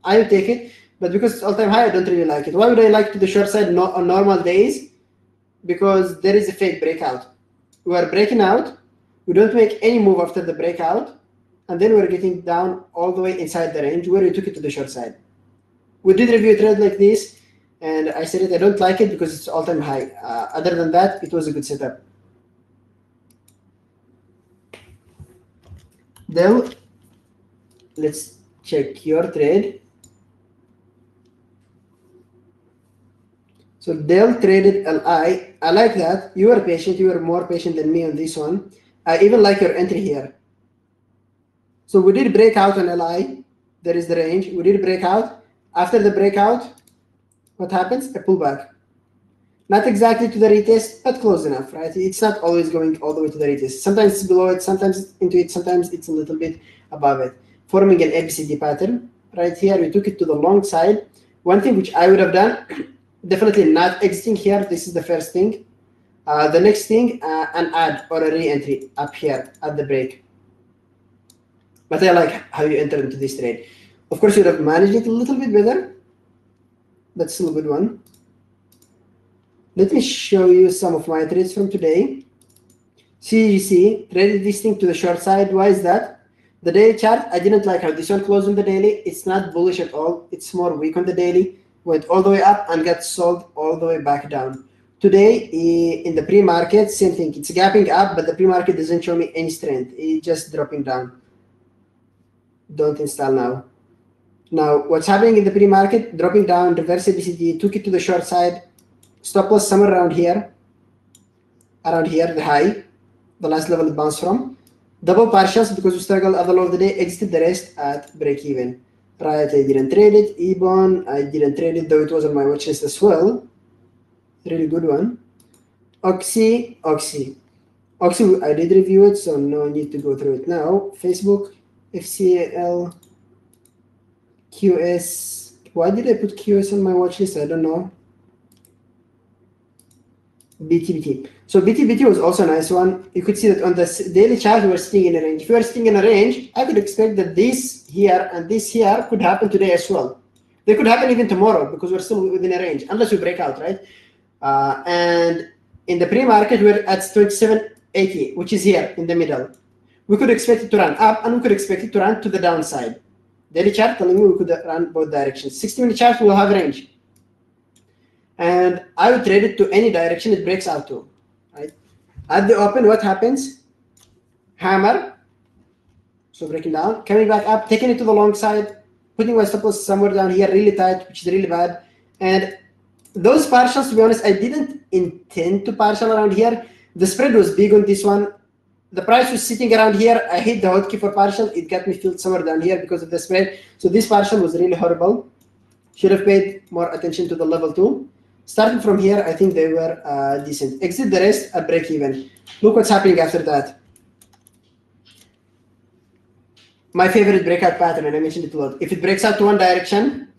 [SPEAKER 1] I would take it. But because it's all-time high, I don't really like it. Why would I like to the short side no, on normal days? Because there is a fake breakout. We are breaking out. We don't make any move after the breakout. And then we're getting down all the way inside the range where we took it to the short side we did review a trade like this, and I said it. I don't like it because it's all-time high. Uh, other than that, it was a good setup. Then let's check your trade. So Dell traded LI. I like that. You are patient. You are more patient than me on this one. I even like your entry here. So we did break out on LI. There is the range. We did break out. After the breakout, what happens? A pullback. Not exactly to the retest, but close enough, right? It's not always going all the way to the retest. Sometimes it's below it, sometimes it's into it, sometimes it's a little bit above it, forming an ABCD pattern. Right here, we took it to the long side. One thing which I would have done, definitely not exiting here. This is the first thing. Uh, the next thing, uh, an add or a re-entry up here at the break. But I like how you enter into this trade. Of course, you would have managed it a little bit better. That's still a good one. Let me show you some of my trades from today. CGC traded this thing to the short side. Why is that? The daily chart, I didn't like how this one closed on the daily. It's not bullish at all. It's more weak on the daily. Went all the way up and got sold all the way back down. Today, in the pre-market, same thing. It's gapping up, but the pre-market doesn't show me any strength. It's just dropping down. Don't install now. Now, what's happening in the pre-market, dropping down, reverse ABCD, took it to the short side, stop loss somewhere around here, around here, the high, the last level it bounced from. Double partials because we struggled at the low of the day, exited the rest at break even. Right, I didn't trade it. Ebon, I didn't trade it, though it was on my watch list as well. Really good one. Oxy, Oxy. Oxy, I did review it, so no need to go through it now. Facebook, FCL, QS. Why did I put QS on my watch list? I don't know. BTBT. So BTBT was also a nice one. You could see that on the daily chart, we were sitting in a range. If we were sitting in a range, I could expect that this here and this here could happen today as well. They could happen even tomorrow because we're still within a range, unless we break out, right? Uh, and in the pre-market, we're at 2780, which is here in the middle. We could expect it to run up and we could expect it to run to the downside daily chart telling me we could run both directions. 60 minute chart will have range. And I would trade it to any direction it breaks out to. Right? At the open, what happens? Hammer, So breaking down, coming back up, taking it to the long side, putting my stop loss somewhere down here, really tight, which is really bad. And those partials, to be honest, I didn't intend to partial around here. The spread was big on this one. The price was sitting around here. I hit the hotkey for partial. It got me filled somewhere down here because of the spread. So this partial was really horrible. Should have paid more attention to the level two. Starting from here, I think they were uh, decent. Exit the rest at break even. Look what's happening after that. My favorite breakout pattern, and I mentioned it a lot. If it breaks out to one direction,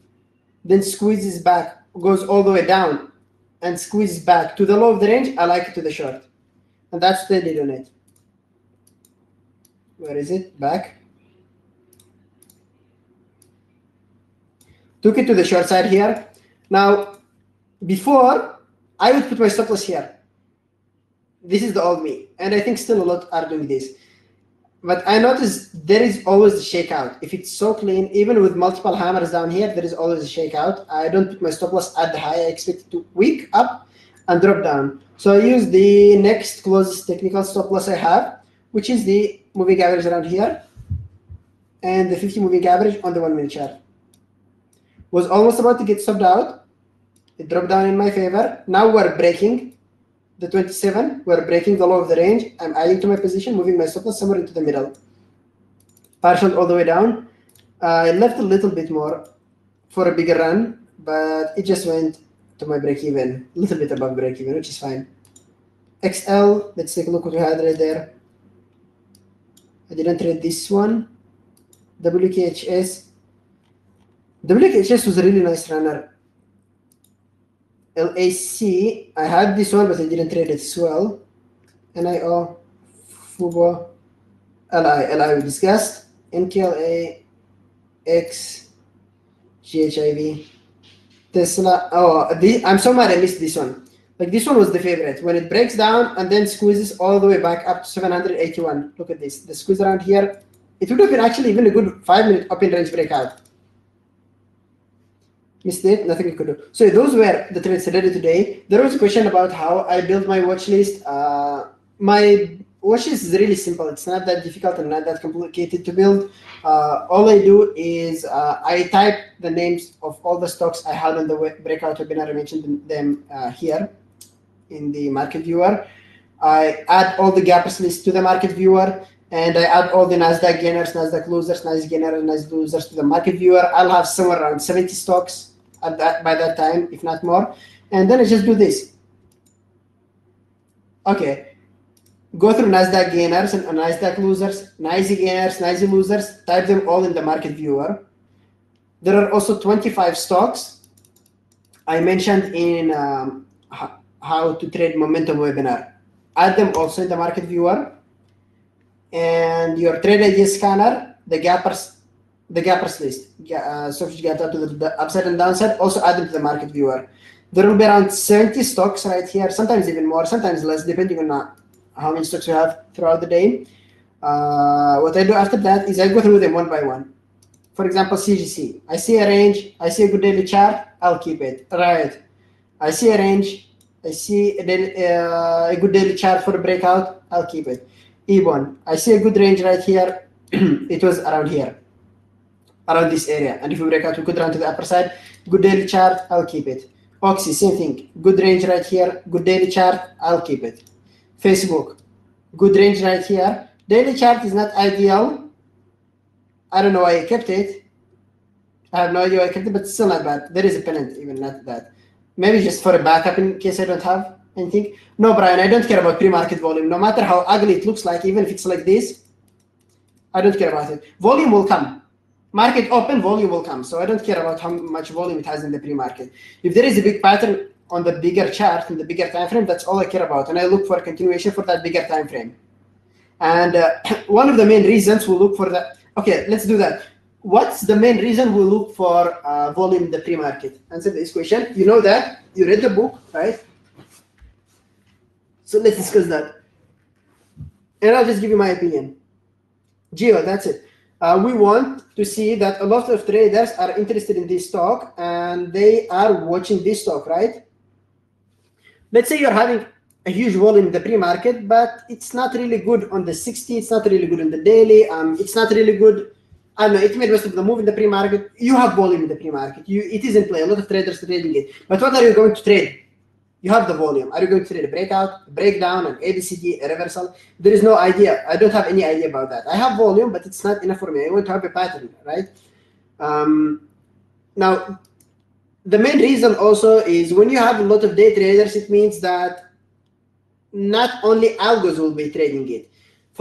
[SPEAKER 1] then squeezes back, goes all the way down, and squeezes back to the low of the range, I like it to the short. And that's what I did on it. Where is it? Back. Took it to the short side here. Now, before, I would put my stop loss here. This is the old me. And I think still a lot are doing this. But I noticed there is always a shakeout. If it's so clean, even with multiple hammers down here, there is always a shakeout. I don't put my stop loss at the high. I expect it to wick up and drop down. So I use the next closest technical stop loss I have, which is the moving average around here and the 50 moving average on the one minute chart. Was almost about to get subbed out. It dropped down in my favor. Now we're breaking the 27, we're breaking the low of the range. I'm adding to my position, moving my stop loss somewhere into the middle. Partial all the way down. I left a little bit more for a bigger run, but it just went to my break even, a little bit above break even, which is fine. XL, let's take a look what we had right there. I didn't trade this one. WKHS. WKHS was a really nice runner. LAC, I had this one, but I didn't trade it as well. NIO, FUBO, LI, LI we discussed. NKLA, X, GHIV, Tesla. Oh, I'm so mad I missed this one. Like this one was the favorite. When it breaks down and then squeezes all the way back up to 781. Look at this. The squeeze around here. It would have been actually even a good five minute up in range breakout. Missed it, nothing you could do. So those were the trades did today. There was a question about how I built my watch list. Uh, my watch list is really simple. It's not that difficult and not that complicated to build. Uh, all I do is uh, I type the names of all the stocks I had on the breakout webinar. I mentioned them uh, here in the market viewer. I add all the gappers list to the market viewer and I add all the NASDAQ gainers, NASDAQ losers, NASDAQ gainers, NASDAQ losers to the market viewer. I'll have somewhere around 70 stocks at that by that time, if not more. And then I just do this. Okay. Go through NASDAQ gainers and NASDAQ losers, NYSE gainers, NYSE losers, type them all in the market viewer. There are also 25 stocks I mentioned in um, how to trade momentum webinar. Add them also in the market viewer. And your trade idea scanner, the gappers the gappers list. Uh, so if you get to the, the, upside and downside, also add them to the market viewer. There will be around 70 stocks right here, sometimes even more, sometimes less, depending on uh, how many stocks you have throughout the day. Uh, what I do after that is I go through them one by one. For example, CGC. I see a range, I see a good daily chart, I'll keep it. Right. I see a range, I see a, uh, a good daily chart for a breakout, I'll keep it. E1. I see a good range right here. it was around here around this area. And if we break out, we could run to the upper side. Good daily chart, I'll keep it. Oxy, same thing. Good range right here. Good daily chart, I'll keep it. Facebook, good range right here. Daily chart is not ideal. I don't know why I kept it. I have no idea why I kept it, but still not bad. There is a pennant, even not that. Maybe just for a backup in case I don't have anything. No, Brian, I don't care about pre-market volume. No matter how ugly it looks like, even if it's like this, I don't care about it. Volume will come market open, volume will come. So I don't care about how much volume it has in the pre-market. If there is a big pattern on the bigger chart, in the bigger time frame, that's all I care about. And I look for a continuation for that bigger time frame. And uh, one of the main reasons we look for that, okay, let's do that. What's the main reason we look for uh, volume in the pre-market? Answer this question. You know that, you read the book, right? So let's discuss that. And I'll just give you my opinion. Geo, that's it uh, we want to see that a lot of traders are interested in this stock and they are watching this stock, right? Let's say you're having a huge volume in the pre-market, but it's not really good on the 60. It's not really good on the daily. Um, it's not really good. I know. It made most of the move in the pre-market. You have volume in the pre-market. You it is in play. A lot of traders trading it. But what are you going to trade? You have the volume. Are you going to trade a breakout, a breakdown, an ABCD, a reversal? There is no idea. I don't have any idea about that. I have volume, but it's not enough for me. I want to have a pattern, right? Um, now, the main reason also is when you have a lot of day traders, it means that not only algos will be trading it.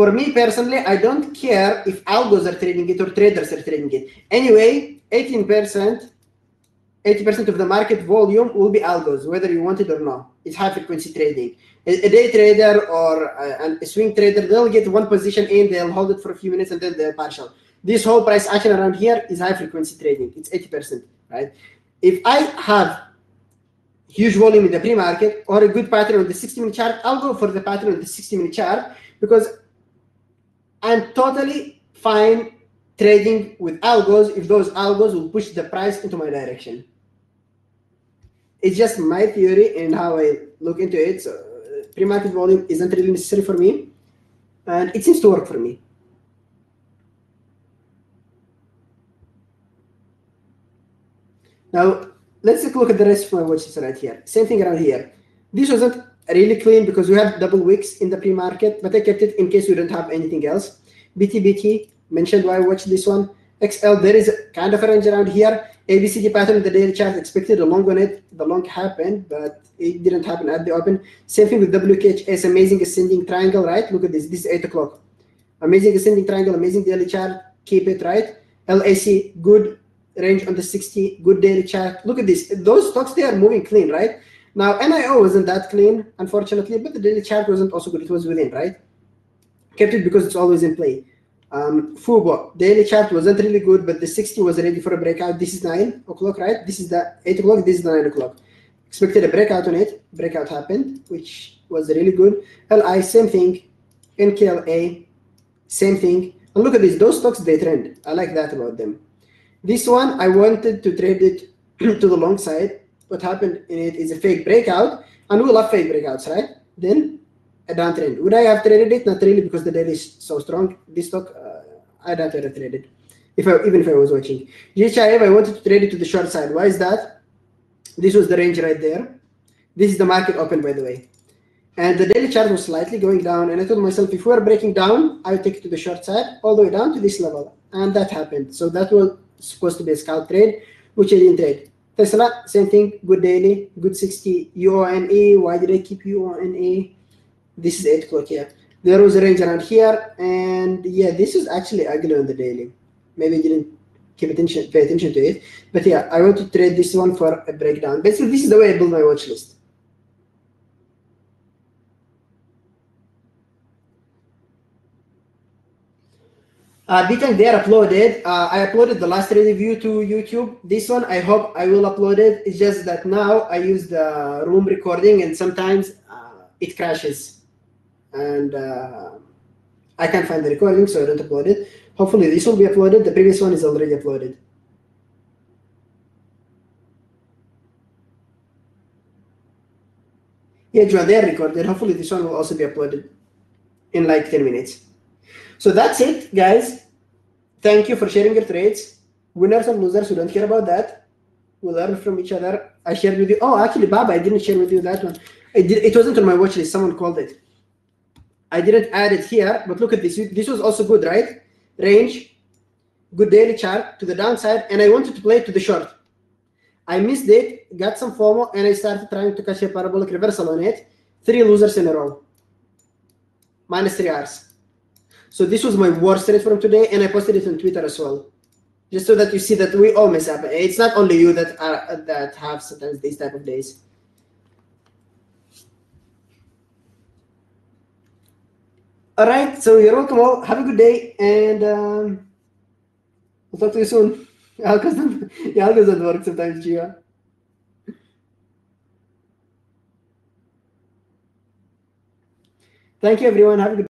[SPEAKER 1] For me personally, I don't care if algos are trading it or traders are trading it. Anyway, 18%, 80% of the market volume will be algos, whether you want it or not. It's high frequency trading. A, day trader or uh, a, a, swing trader, they'll get one position in, they'll hold it for a few minutes and then they're partial. This whole price action around here is high frequency trading. It's 80%, right? If I have huge volume in the pre-market or a good pattern on the 60 minute chart, I'll go for the pattern on the 60 minute chart because I'm totally fine trading with algos if those algos will push the price into my direction. It's just my theory and how I look into it. So uh, pre-market volume isn't really necessary for me, and it seems to work for me. Now, let's take a look at the rest of my watches right here. Same thing around here. This wasn't really clean because we have double wicks in the pre-market, but I kept it in case we don't have anything else. BTBT, mentioned why I watched this one. XL, there is kind of a range around here. ABCD pattern in the daily chart expected a long on it. The long happened, but it didn't happen at the open. Same thing with WKHS, amazing ascending triangle, right? Look at this. This is 8 o'clock. Amazing ascending triangle, amazing daily chart. Keep it, right? LAC, good range on the 60, good daily chart. Look at this. Those stocks, they are moving clean, right? Now, NIO wasn't that clean, unfortunately, but the daily chart wasn't also good. It was within, right? Kept it because it's always in play. Um, Fubo, daily chart wasn't really good, but the 60 was ready for a breakout. This is 9 o'clock, right? This is the 8 o'clock, this is the 9 o'clock. Expected a breakout on it. Breakout happened, which was really good. LI, same thing. NKLA, same thing. And look at this, those stocks, they trend. I like that about them. This one, I wanted to trade it to the long side. What happened in it is a fake breakout, and we love fake breakouts, right? Then a downtrend. Would I have traded it? Not really, because the daily is so strong. This stock, uh, have to have traded, if I, even if I was watching. GHIV, I wanted to trade it to the short side. Why is that? This was the range right there. This is the market open, by the way. And the daily chart was slightly going down. And I told myself, if we're breaking down, I would take it to the short side, all the way down to this level. And that happened. So that was supposed to be a scalp trade, which I didn't trade. Tesla, same thing, good daily, good 60 UONE. Why did I keep UONE? This is 8 o'clock here. There was a range around here, and yeah, this is actually ugly on the daily. Maybe I didn't keep attention, pay attention to it. But yeah, I want to trade this one for a breakdown. Basically, this is the way I build my watch list. Uh, they are uploaded. Uh, I uploaded the last review to YouTube. This one, I hope I will upload it. It's just that now I use the room recording and sometimes uh, it crashes. And uh, I can't find the recording, so I don't upload it. Hopefully this will be uploaded. The previous one is already uploaded. Yeah, John, they are recorded. Hopefully this one will also be uploaded in like 10 minutes. So that's it, guys. Thank you for sharing your trades. Winners and losers, we don't care about that. We learn from each other. I shared with you. Oh, actually, Baba, I didn't share with you that one. It, did, it wasn't on my watch list. Someone called it. I didn't add it here, but look at this. This was also good, right? Range, good daily chart to the downside, and I wanted to play to the short. I missed it, got some FOMO, and I started trying to catch a parabolic reversal on it. Three losers in a row. Minus three hours. So this was my worst trade from today, and I posted it on Twitter as well, just so that you see that we all mess up. It's not only you that are that have sometimes these type of days. All right, so you're welcome all. Have a good day, and um, we'll talk to you soon. Yeah, algos doesn't work sometimes, Gia. Thank you, everyone. Have a good